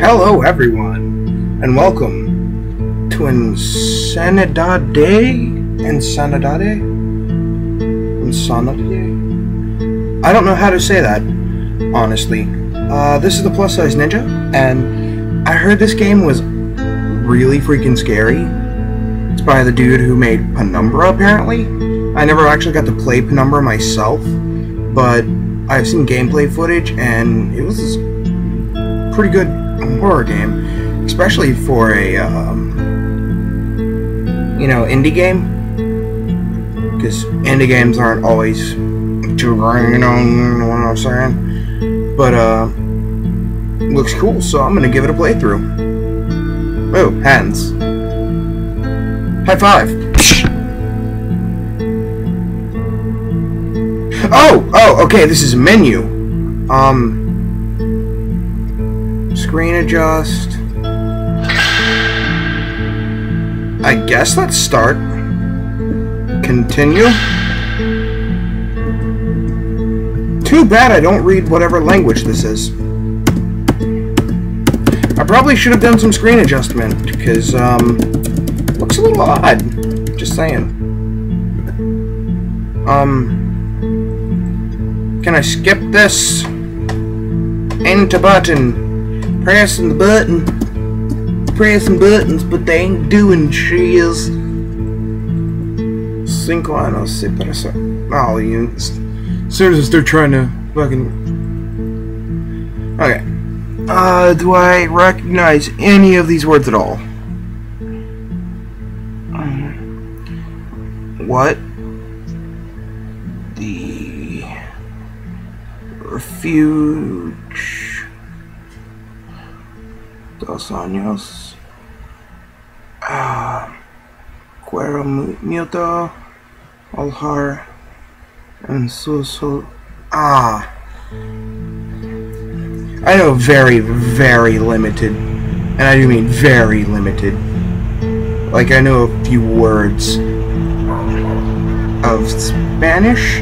Hello, everyone, and welcome to Insanidade? Insanidade? Insanidade? I don't know how to say that, honestly. Uh, this is the Plus Size Ninja, and I heard this game was really freaking scary. It's by the dude who made Penumbra, apparently. I never actually got to play Penumbra myself, but I've seen gameplay footage, and it was pretty good horror game, especially for a um, you know indie game. Because indie games aren't always too grand you know what I'm saying. But uh, looks cool, so I'm gonna give it a playthrough. Oh, hands! High five! Oh, oh, okay. This is a menu. Um, screen adjust. I guess let's start. Continue. Too bad I don't read whatever language this is. I probably should have done some screen adjustment, because, um, looks a little odd. Just saying. Um, can I skip this? Enter button. Pressing the button. Pressing buttons, but they ain't doing shiz. Cinco años separación. Oh, you. As soon as they're trying to fucking. Okay. Uh, do I recognize any of these words at all? What? The refuge. Dos años. Ah. Cuero muto. Alhar. And so Ah. I know very, very limited. And I do mean very limited. Like, I know a few words of Spanish.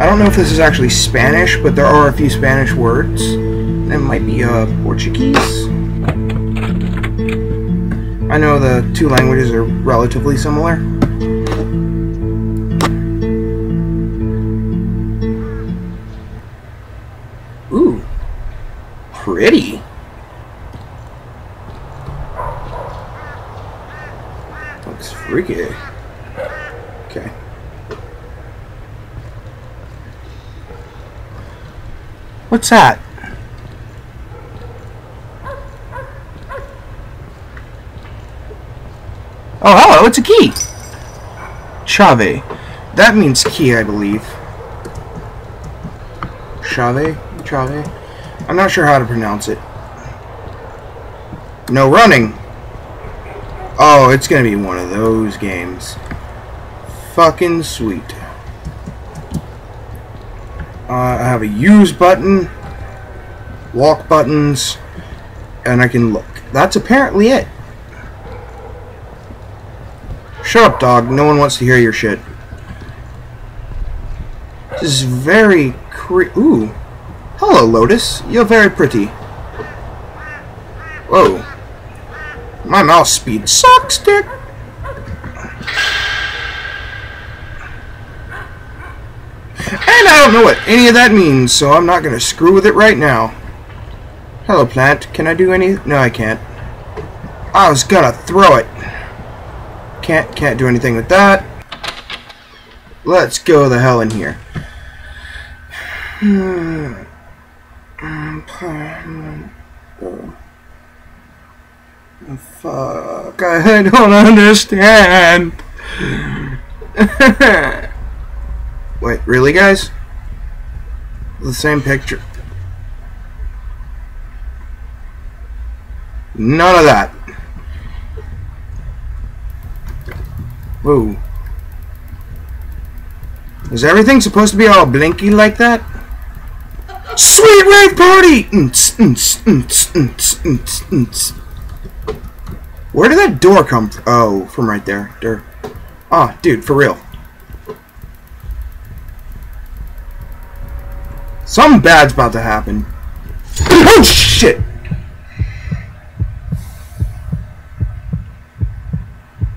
I don't know if this is actually Spanish, but there are a few Spanish words. It might be uh, Portuguese. I know the two languages are relatively similar. Ooh, pretty. Looks freaky. Okay. What's that? Oh, it's a key! Chave. That means key, I believe. Chave? Chave? I'm not sure how to pronounce it. No running! Oh, it's gonna be one of those games. Fucking sweet. Uh, I have a use button, walk buttons, and I can look. That's apparently it. Shut up, dog. No one wants to hear your shit. This is very cre- Ooh. Hello, Lotus. You're very pretty. Whoa. My mouse speed sucks, dick. And I don't know what any of that means, so I'm not going to screw with it right now. Hello, plant. Can I do any... No, I can't. I was gonna throw it. Can't, can't do anything with that. Let's go the hell in here. Fuck, I don't understand. Wait, really, guys? The same picture. None of that. Whoa. Is everything supposed to be all blinky like that? Sweet rave party! Where did that door come from? Oh, from right there. Dur. Ah, oh, dude, for real. Something bad's about to happen. oh, shit!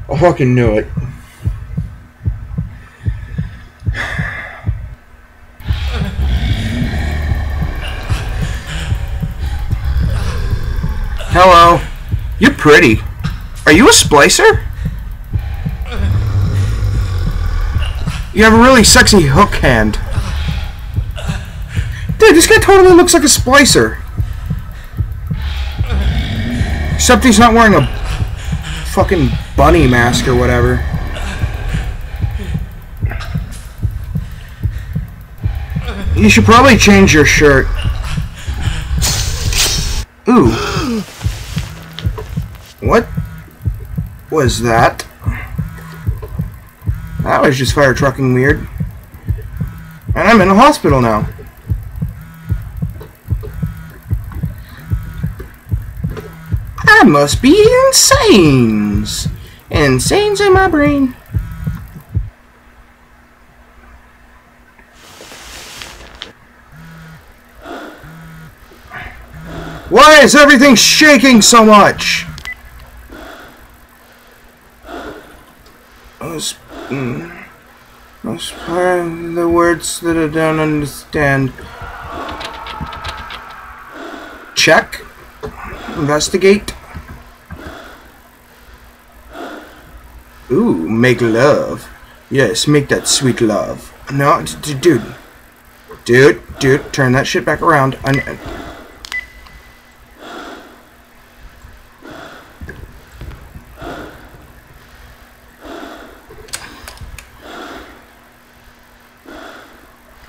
I fucking knew it. Hello. You're pretty. Are you a splicer? You have a really sexy hook hand. Dude, this guy totally looks like a splicer. Except he's not wearing a fucking bunny mask or whatever. You should probably change your shirt. Ooh. Was that? That was just fire trucking weird. And I'm in a hospital now. I must be insane. Insane's in my brain. Why is everything shaking so much? Those, mm, the words that I don't understand. Check. Investigate. Ooh, make love. Yes, make that sweet love. No, dude. Dude, dude, turn that shit back around. I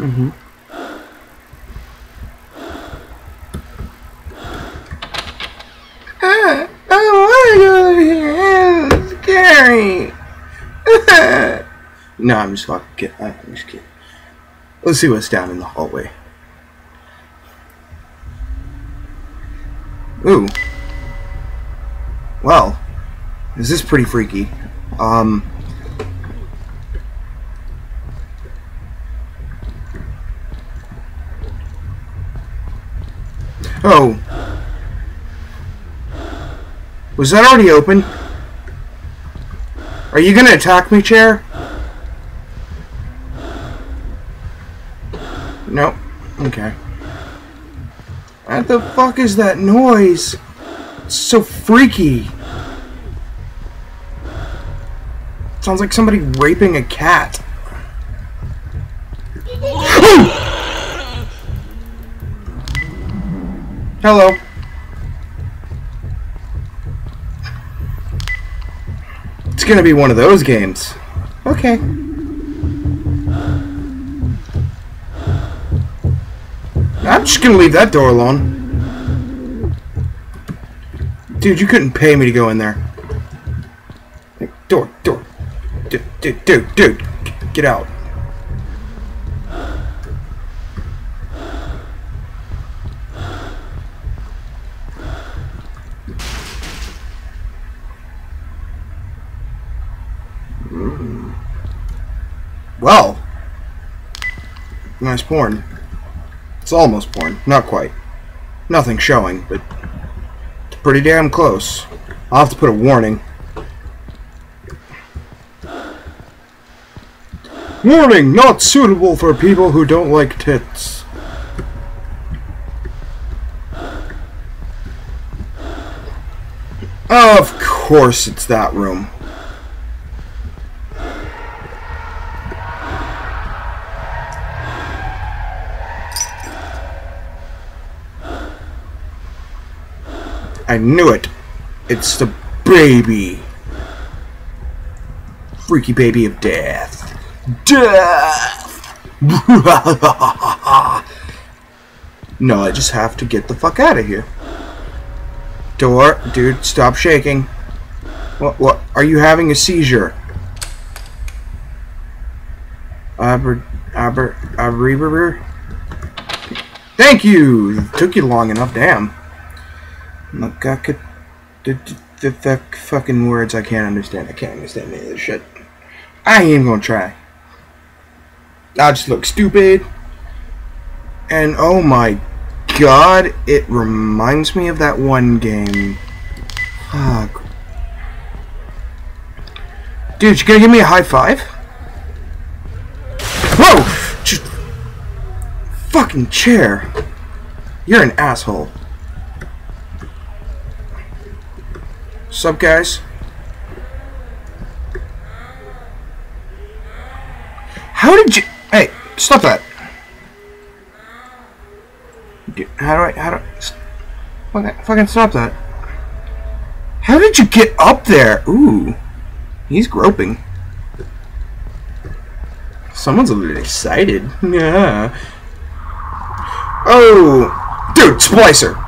Mm-hmm. Ah, I don't want to go over here. It's scary. No, I'm just fucking kidding. I'm just kidding. Let's see what's down in the hallway. Ooh. Well, this is pretty freaky. Um, Oh. Was that already open? Are you gonna attack me, chair? Nope. Okay. What the fuck is that noise? It's so freaky. Sounds like somebody raping a cat. Hello. It's gonna be one of those games. Okay. I'm just gonna leave that door alone. Dude, you couldn't pay me to go in there. Door, door. Dude, dude, dude, dude. Get out. Hmm. Well. Nice porn. It's almost porn. Not quite. Nothing showing, but it's pretty damn close. I'll have to put a warning. Warning! Not suitable for people who don't like tits. Of course it's that room. I knew it. It's the baby. Freaky baby of death. Death! no, I just have to get the fuck out of here. Door, dude, stop shaking. What, what, are you having a seizure? Aber, aber, aber, Thank you! took you long enough, damn. Makaka. The, the, the fucking words I can't understand. I can't understand any of this shit. I ain't gonna try. I just look stupid. And oh my god, it reminds me of that one game. Fuck. Dude, you gonna give me a high five? Whoa! Just fucking chair. You're an asshole. Sup, guys? How did you... Hey, stop that. How do I... How do I... Fucking stop that. How did you get up there? Ooh. He's groping. Someone's a little excited. Yeah. Oh! Dude, Splicer!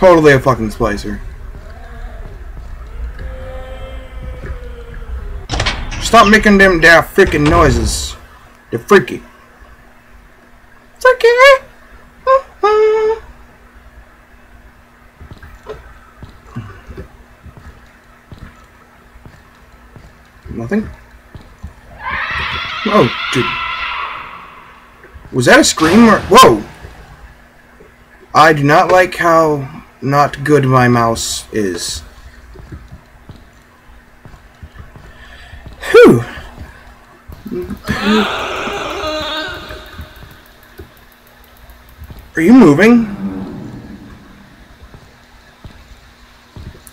Totally a fucking Splicer. Stop making them damn freaking noises. They're freaky. It's okay. Mm-hmm. Nothing? Oh, dude. Was that a scream or... Whoa! I do not like how not good my mouse is. Whew! Are you moving?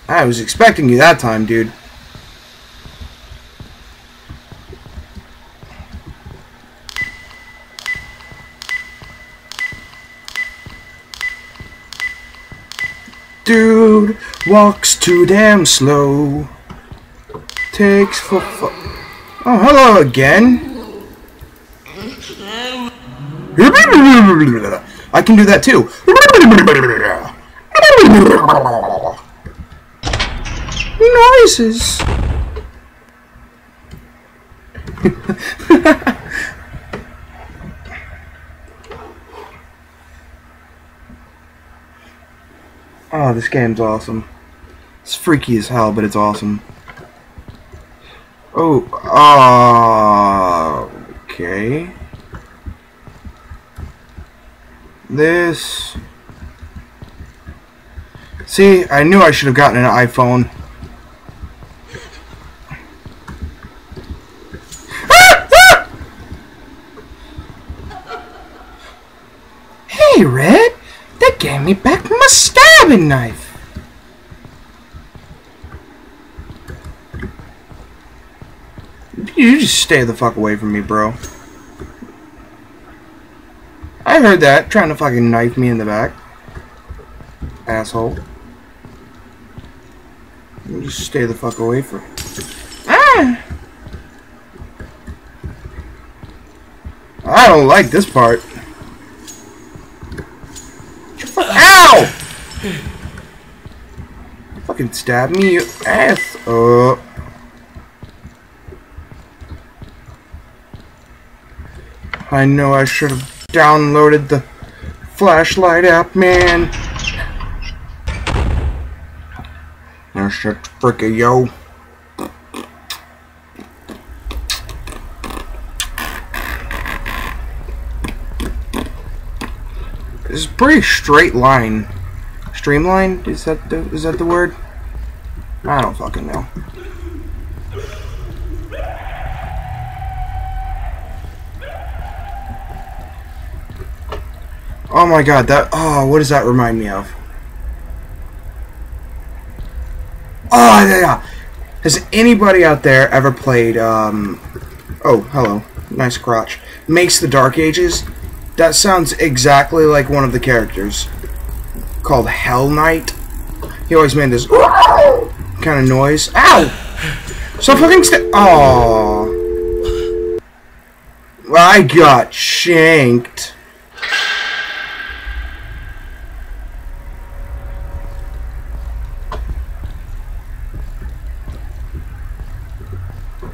I was expecting you that time, dude. Dude walks too damn slow. Takes for fu Oh, hello again. I can do that too. Noises. oh, this game's awesome. It's freaky as hell, but it's awesome. Oh, uh, okay. This. See, I knew I should have gotten an iPhone. hey, Red! They gave me back my stabbing knife! You just stay the fuck away from me, bro. I heard that, trying to fucking knife me in the back. Asshole. You just stay the fuck away from Ah! I don't like this part. Ow! Fucking stab me, you ass. Uh. I know I should have downloaded the flashlight app, man. Now shut the yo. It's a pretty straight line. Streamlined? Is that the is that the word? I don't fucking know. Oh my god, that oh what does that remind me of? Oh yeah. Has anybody out there ever played um Oh, hello. Nice crotch. Makes the Dark Ages? That sounds exactly like one of the characters. Called Hell Knight. He always made this kind of noise. Ow! So fucking st- Oh. I got shanked.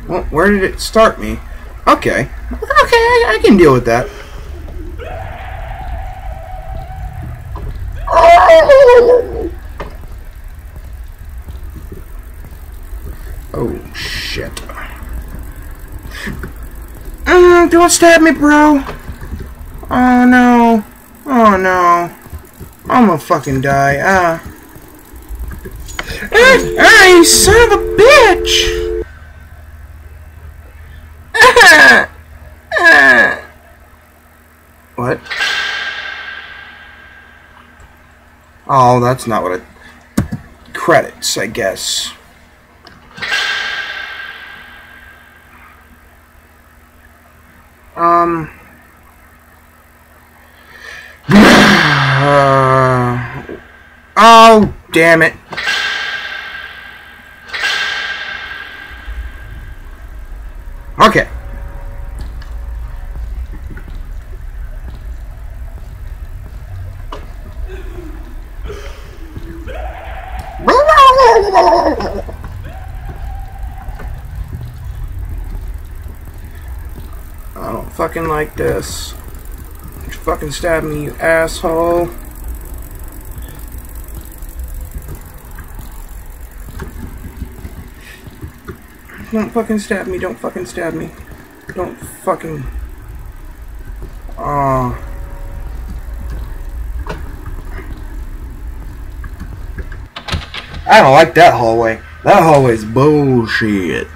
Well, where did it start me? Okay. Okay, I, I can deal with that. Oh, shit. Mm, don't stab me, bro. Oh, no. Oh, no. I'm gonna fucking die. Ah. Hey, son of a bitch! What? Oh, that's not what I... Credits, I guess. Um... Oh, damn it. Okay. I don't fucking like this. Don't you fucking stab me, you asshole. Don't fucking stab me, don't fucking stab me. Don't fucking... Aw. I don't like that hallway. That hallway's bullshit.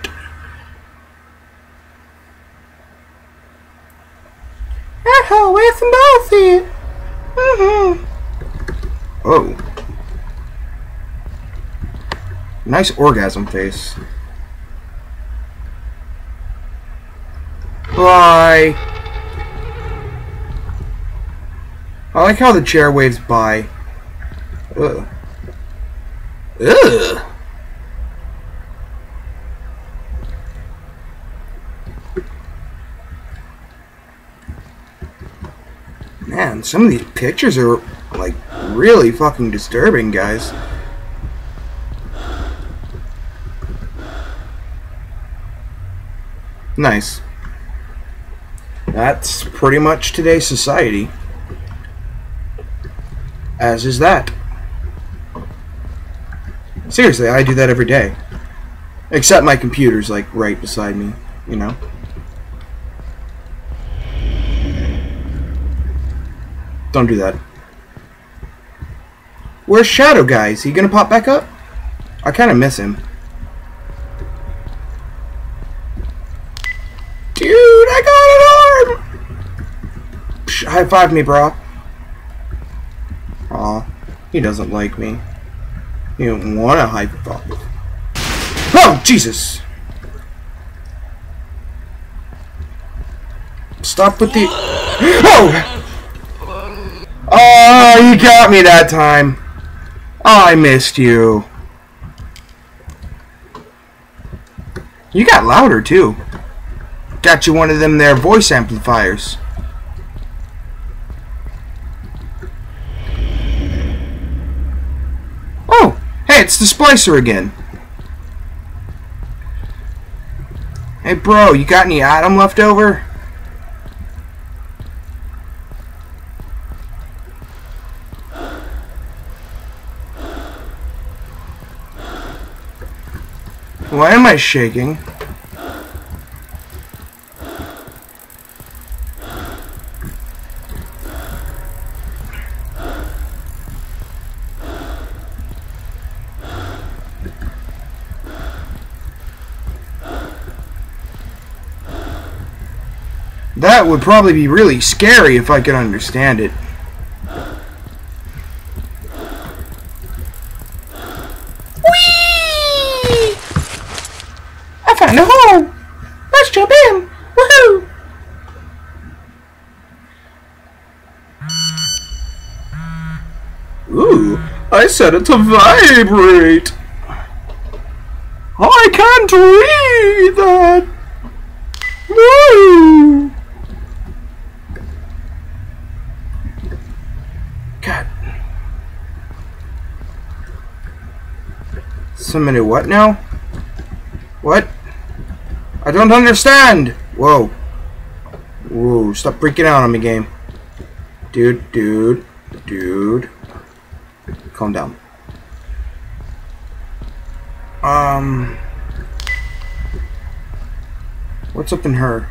That hallway's bullshit. Mm-hmm. Oh. Nice orgasm face. Bye. I like how the chair waves by. Ugh. Ugh. Man, some of these pictures are really fucking disturbing, guys. Nice. That's pretty much today's society. As is that. Seriously, I do that every day. Except my computer's like right beside me, you know? Don't do that. Where's Shadow Guy? Is he gonna pop back up? I kinda miss him. Dude, I got an arm! Psh, high five me, bro. Aw, he doesn't like me. He don't want a high five. Oh, Jesus! Stop with the... Oh! Oh, you got me that time. I missed you. You got louder, too. Got you one of them there voice amplifiers. Oh, hey, it's the splicer again. Hey, bro, you got any ADAM left over? Why am I shaking? That would probably be really scary if I could understand it. Whee! I found a hole! Let's jump in! Woohoo! Ooh, I set it to vibrate! I can't read that! Woo! God. Somebody what now? What? I don't understand! Whoa. Whoa, stop freaking out on me, game. Dude, dude. Calm down. Um... What's up in her?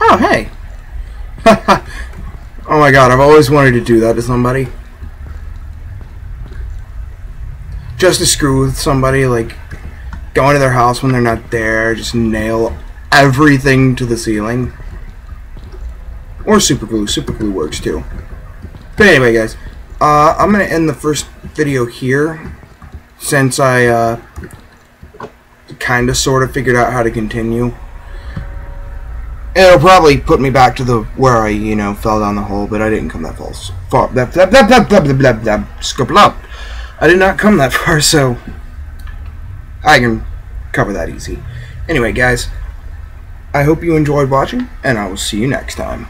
Oh, hey! oh my god, I've always wanted to do that to somebody. just to screw with somebody, like go into their house when they're not there, just nail everything to the ceiling. Or super glue. Super glue works too. But anyway, guys, uh, I'm going to end the first video here since I uh, kind of sort of figured out how to continue. It'll probably put me back to the where I, you know, fell down the hole, but I didn't come that far. Blah, blah, blah, blah, blah, blah, blah, blah, blah, I did not come that far, so I can cover that easy. Anyway, guys, I hope you enjoyed watching, and I will see you next time.